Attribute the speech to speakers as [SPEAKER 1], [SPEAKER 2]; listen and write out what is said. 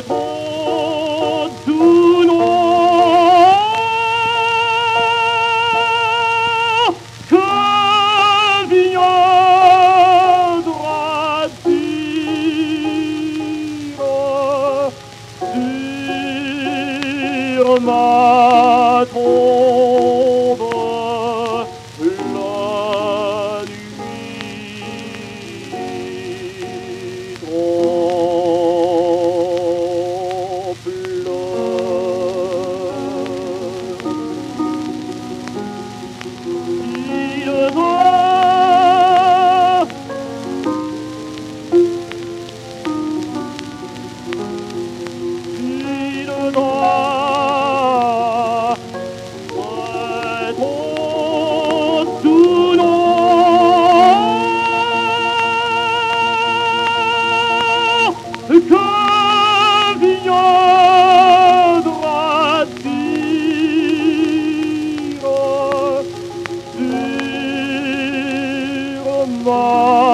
[SPEAKER 1] Matron. more.